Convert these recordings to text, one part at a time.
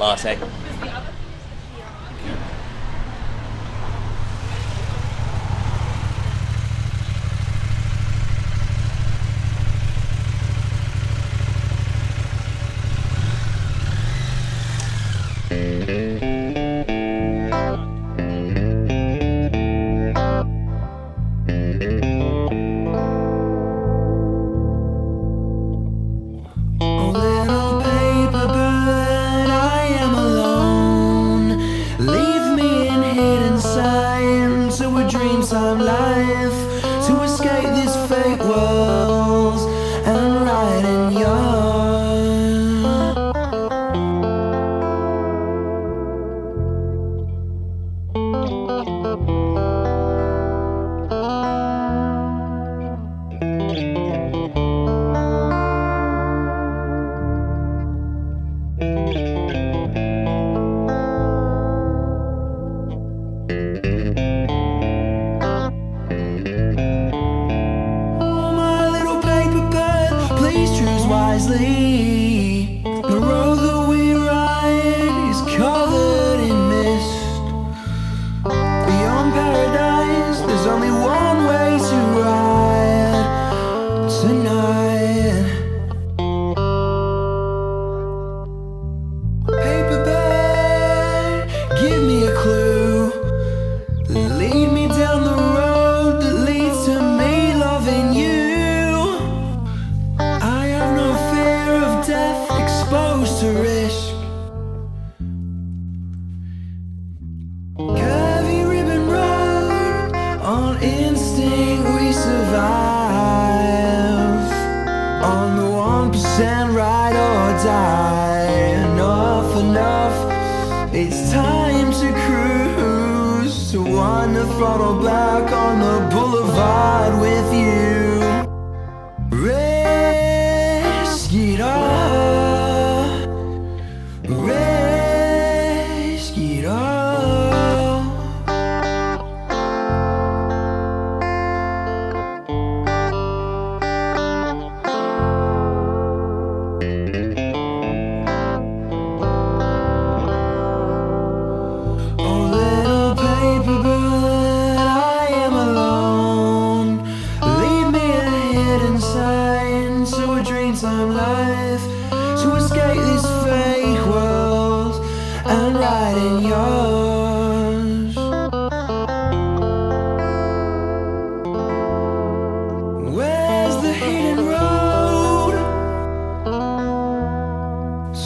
last eight. Dreams come life. wisely. One percent ride or die. Enough, enough. It's time to cruise To one throttle back on the boulevard with you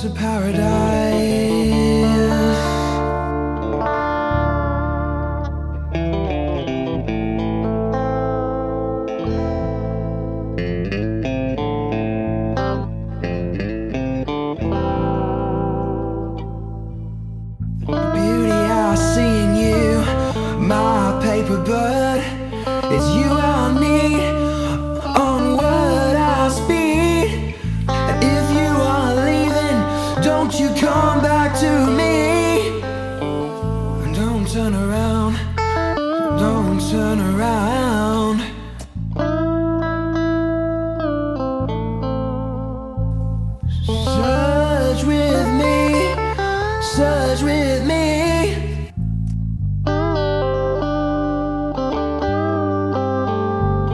a paradise. Don't you come back to me. Don't turn around. Don't turn around. Search with me. Search with me.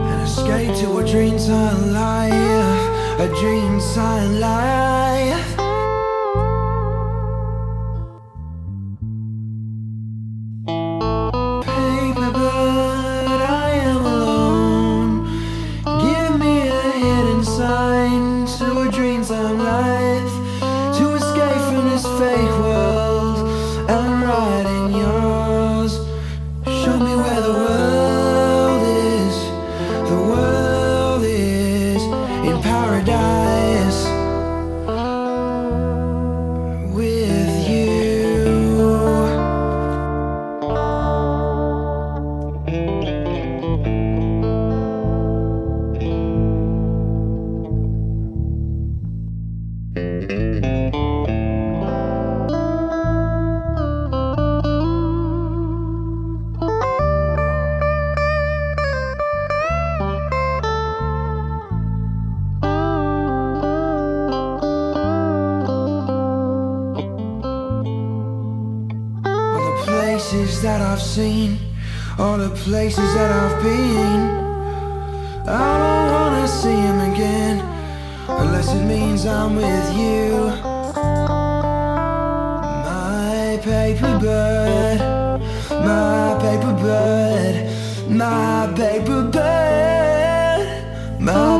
And escape to a dream time life, a dream time life. places that I've seen, all the places that I've been. I don't wanna see him again, unless it means I'm with you. My paper bird, my paper bird, my paper bird, my